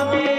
আমি